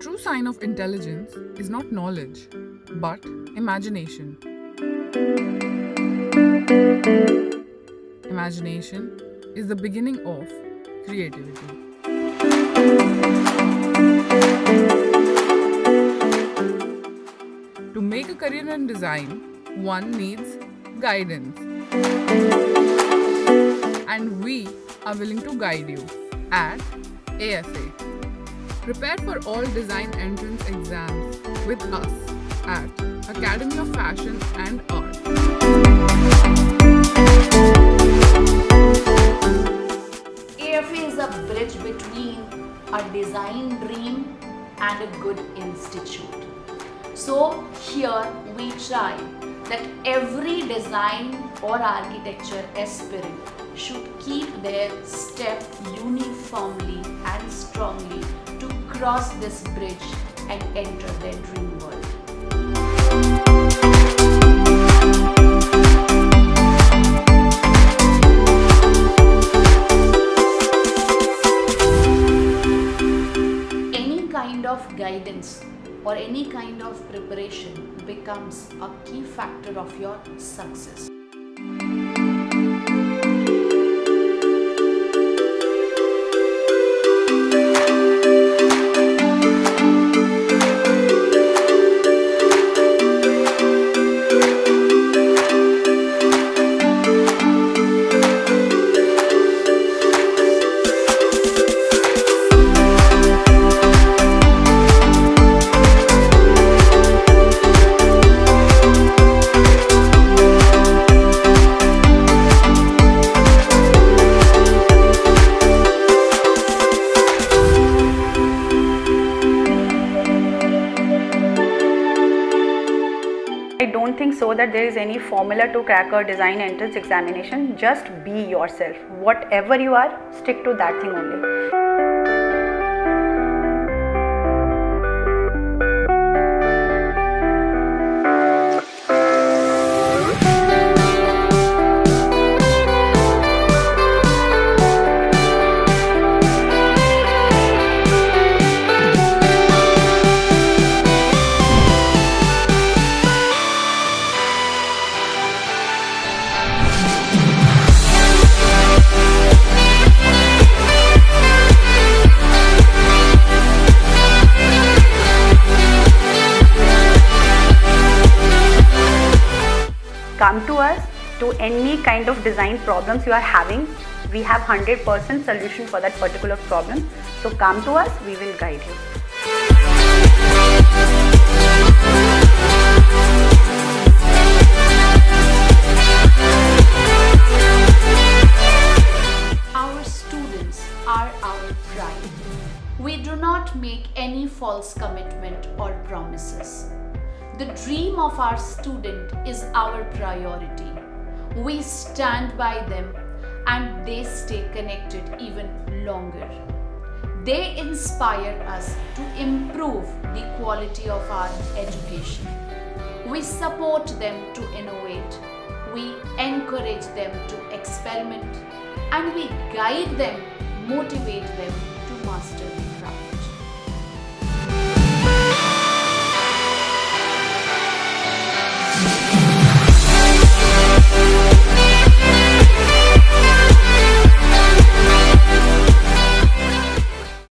true sign of intelligence is not knowledge, but imagination. Imagination is the beginning of creativity. To make a career in design, one needs guidance. And we are willing to guide you at AFA. Prepare for all design entrance exams with us at Academy of Fashion and Art. AFA is a bridge between a design dream and a good institute. So here we try that every design or architecture aspirant should keep their step uniformly cross this bridge and enter their dream world. Any kind of guidance or any kind of preparation becomes a key factor of your success. So that there is any formula to crack a design entrance examination. Just be yourself. Whatever you are, stick to that thing only. Come to us to any kind of design problems you are having. We have 100% solution for that particular problem. So come to us, we will guide you. Our students are our pride. We do not make any false commitment or promises. The dream of our student is our priority. We stand by them and they stay connected even longer. They inspire us to improve the quality of our education. We support them to innovate. We encourage them to experiment and we guide them, motivate them to master